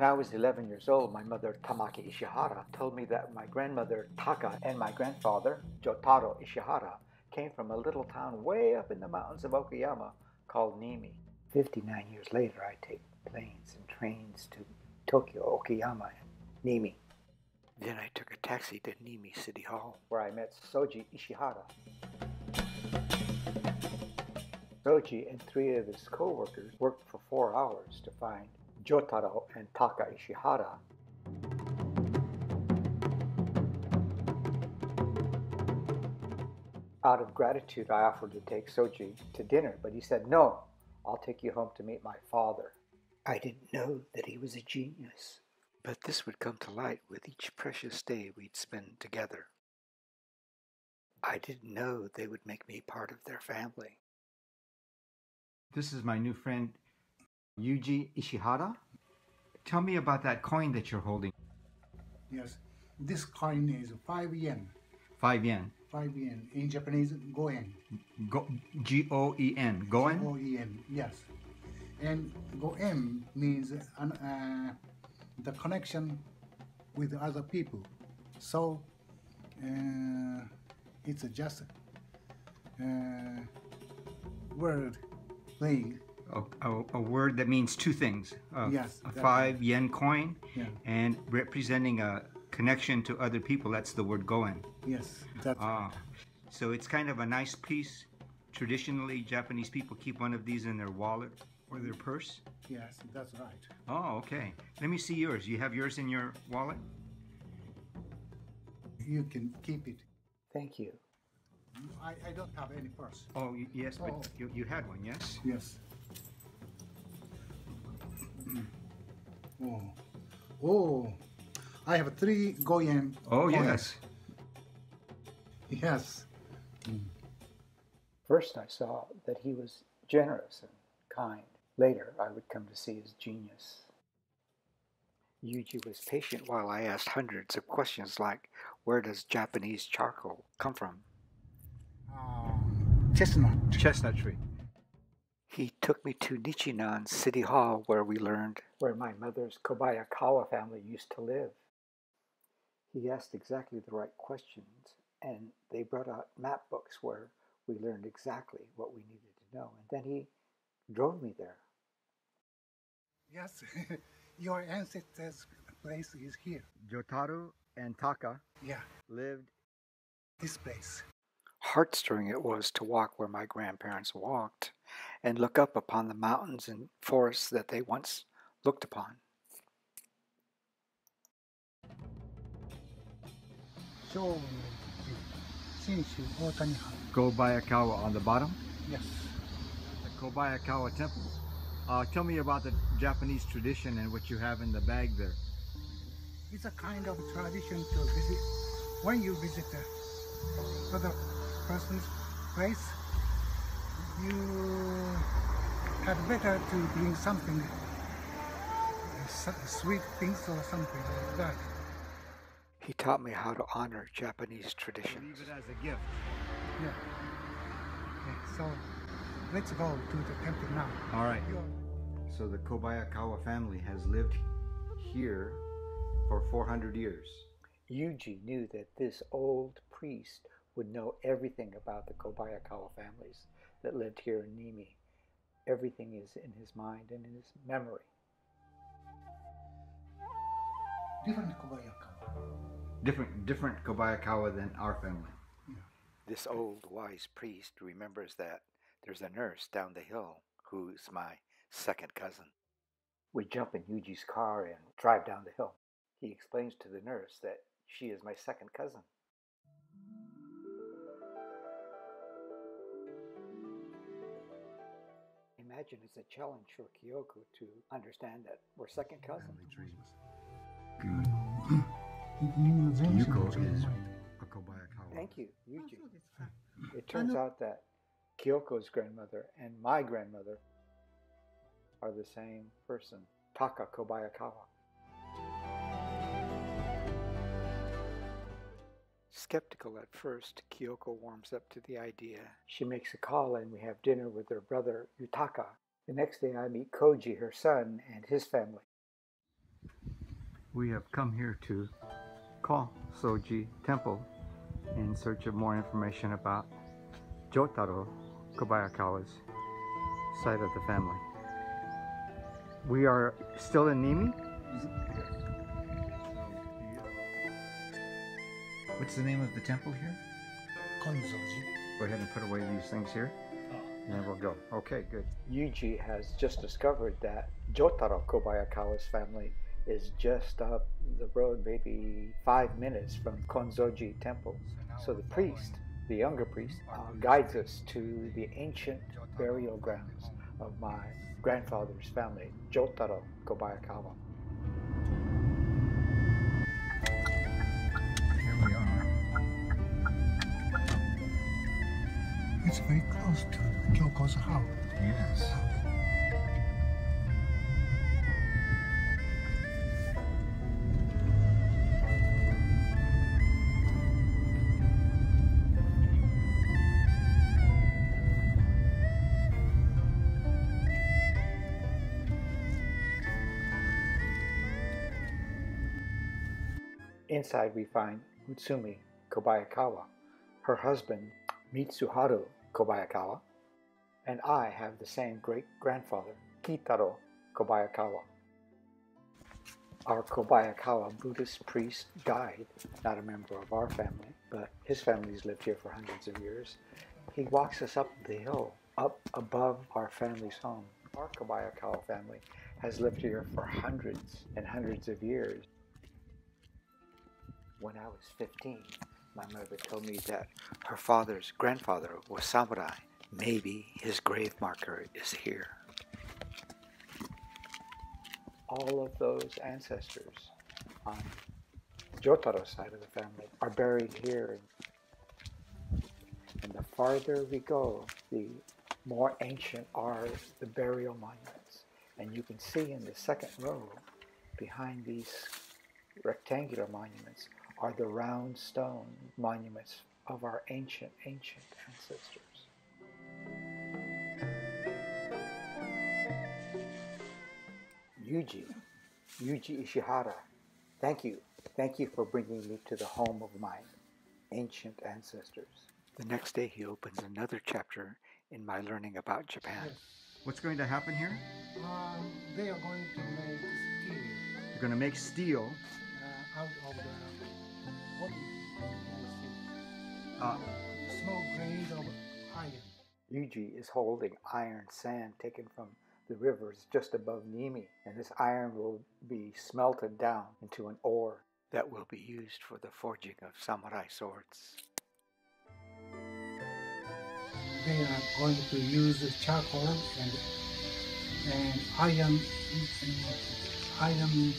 When I was 11 years old, my mother Tamaki Ishihara told me that my grandmother Taka and my grandfather Jotaro Ishihara came from a little town way up in the mountains of Okayama called Niimi. 59 years later, I take planes and trains to Tokyo, Okayama, and Niimi. Then I took a taxi to Niimi City Hall, where I met Sohji Ishihara. Sohji and three of his co-workers worked for four hours to find Jotaro and Taka Ishihara. Out of gratitude, I offered to take Sohji to dinner, but he said, No, I'll take you home to meet my father. I didn't know that he was a genius, but this would come to light with each precious day we'd spend together. I didn't know they would make me part of their family. This is my new friend Yuji Ishihara. Tell me about that coin that you're holding. Yes, this coin is 5 yen. 5 yen. 5 yen. In Japanese, goen. Go, G O E N. Goen? O-E-N, yes. And goen means an, uh, the connection with other people. So, uh, it's just a uh, word playing. A, a, a word that means two things. A, Yes, A 5 yen coin Yeah. and representing a connection to other people. That's the word goen. Yes, that's Ah. So it's kind of a nice piece. Traditionally, Japanese people keep one of these in their wallet or their purse. yes, that's right. Oh, okay. Let me see yours. You have yours in your wallet? You can keep it. Thank you. I, I don't have any purse. Oh, y- yes, but Oh. you, you had one, yes? Yes. Oh, oh, I have three goyen. Oh, coins. yes. Yes. First, I saw that he was generous and kind. Later, I would come to see his genius. Yuji was patient while I asked hundreds of questions like, Where does Japanese charcoal come from? Um, chestnut. Chestnut tree. He took me to Nichinan City Hall where we learned where my mother's Kobayakawa family used to live. He asked exactly the right questions, and they brought out map books where we learned exactly what we needed to know. And then he drove me there. Yes, your ancestors' place is here. Jotaro and Taka Yeah, lived. this place. Heart stirring it was to walk where my grandparents walked and look up upon the mountains and forests that they once looked upon. So, Shinshu Otaniha. Kobayakawa on the bottom. Yes. The Kobayakawa Temple. Uh, tell me about the Japanese tradition and what you have in the bag there. It's a kind of tradition to visit. When you visit a other person's place, you had better to bring something, uh, sweet things or something like that. He taught me how to honor Japanese traditions. Leave it as a gift. Yeah. Okay, so let's go to the temple now. All right. So the Kobayakawa family has lived here for 400 years. Yuji knew that this old priest would know everything about the Kobayakawa families that lived here in Niimi. Everything is in his mind and in his memory. Different Kobayakawa. Different, different Kobayakawa than our family. This old wise priest remembers that there's a nurse down the hill who's my second cousin. We jump in Yuji's car and drive down the hill. He explains to the nurse that she is my second cousin. Imagine it's a challenge for Kyoko to understand that we're second cousins. Yuko is a Kobayakawa. Thank you, Yuji. It turns out that Kyoko's grandmother and my grandmother are the same person, Taka Kobayakawa. Skeptical at first, Kyoko warms up to the idea. She makes a call and we have dinner with her brother, Yutaka. The next day, I meet Koji, her son, and his family. We have come here to Konzoji Temple in search of more information about Jotaro Kobayakawa's side of the family. We are still in Niimi? What's the name of the temple here? Konzoji. Go ahead and put away these things here, and then we'll go. Okay, good. Yuji has just discovered that Jotaro Kobayakawa's family is just up the road, maybe five minutes from Konzoji Temple. So the priest, the younger priest, uh, guides us to the ancient burial grounds of my grandfather's family, Jotaro Kobayakawa. It's very close to Kyoko's house. Yes. Inside, we find Mutsumi Kobayakawa, her husband Mitsuharu Kobayakawa, and I have the same great grandfather, Kitaro Kobayakawa. Our Kobayakawa Buddhist priest died, not a member of our family, but his family's lived here for hundreds of years. He walks us up the hill, up above our family's home. Our Kobayakawa family has lived here for hundreds and hundreds of years. When I was 15, my mother told me that her father's grandfather was samurai. Maybe his grave marker is here. All of those ancestors on Jotaro's side of the family are buried here. And the farther we go, the more ancient are the burial monuments. And you can see in the second row, behind these rectangular monuments, are the round stone monuments of our ancient, ancient ancestors. Yuji, Yuji Ishihara, thank you. Thank you for bringing me to the home of my ancient ancestors. The next day, he opens another chapter in my learning about Japan. Yes. What's going to happen here? Um, they are going to make steel You're going to make steel. uh, out of the what is Uh, small grains of iron. Yuji is holding iron sand taken from the rivers just above Niimi, and this iron will be smelted down into an ore that will be used for the forging of samurai swords. They are going to use charcoal and and iron iron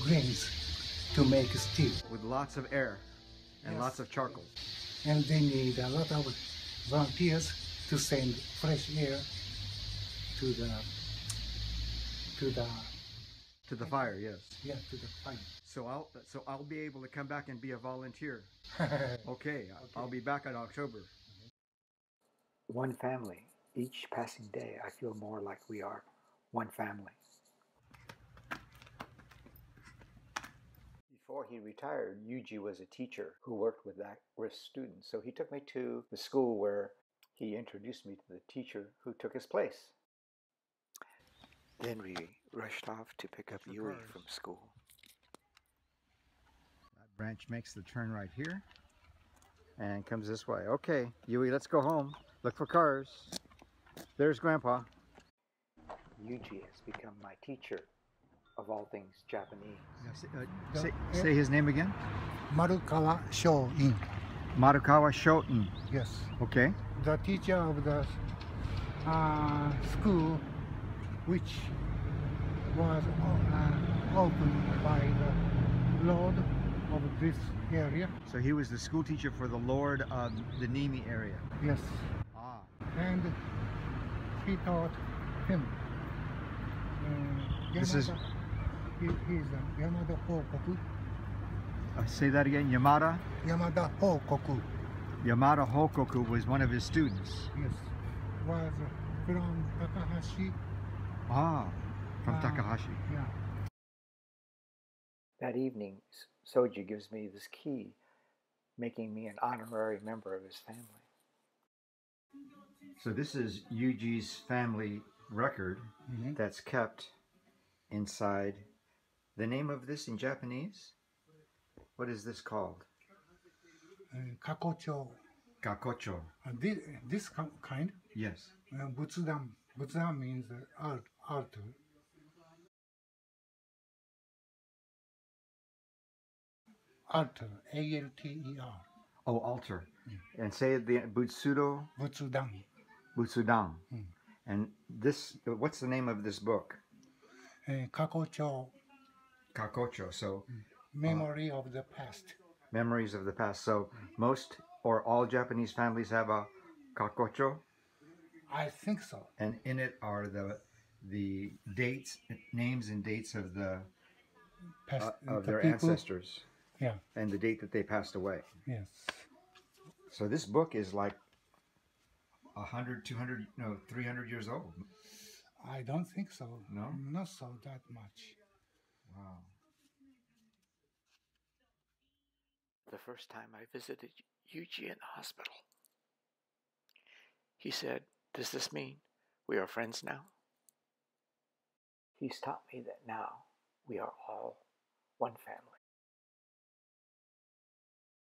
grains to make steel. with lots of air and Yes. lots of charcoal. and they need a lot of volunteers to send fresh air to the to the To the fire, yes. yeah to the fire. So I'll so I'll be able to come back and be a volunteer. Okay, I- I'll be back in October. One family. Each passing day, I feel more like we are one family. Before he retired, Yuji was a teacher who worked with at-risk students. So he took me to the school where he introduced me to the teacher who took his place. Then we rushed off to pick up Yui Surprise. from school. That branch makes the turn right here and comes this way. Okay, Yui, let's go home. Look for cars. There's Grandpa. Yuji has become my teacher of all things Japanese. Say, uh, say, say his name again. Marukawa Shoin. Marukawa Shoten. Yes, Okay. the teacher of the uh, school, which was uh, opened by the Lord of this area. So he was the school teacher for the Lord of the Niimi area. Yes, Ah. and he taught him. Uh, This is- Yamada, he, he's a Yamada Hokoku. Uh, say that again. Yamada. Yamada Hokoku, Yamada Hokoku was one of his students. yes, was from Takahashi. Ah, from Ah. Takahashi. Yeah, That evening, Sohji gives me this key, making me an honorary member of his family. So this is Yuji's family record Mhm. that's kept inside. The name of this in Japanese? What is this called? Uh, kakocho. Uh, this, this kind, Yes. uh, butsudan. Butsudan means uh, art, altar. Altar, A-L-T-E-R. Oh, altar. And say the Butsudo Butsudan. Butsudang. Mm. And this, what's the name of this book? Uh, kakocho, Kakocho. So memory of the past. memories of the past. So most or all Japanese families have a kakocho, I think so. and in it are the the dates, names and dates of the Past, uh, of the their people- ancestors Yeah, and the date that they passed away. yes. So this book is like 100, 200, no, 300 years old. I don't think so. No? Not so that much. Wow. The first time I visited Yuji in the hospital, he said, Does this mean we are friends now? He's taught me that now we are all one family.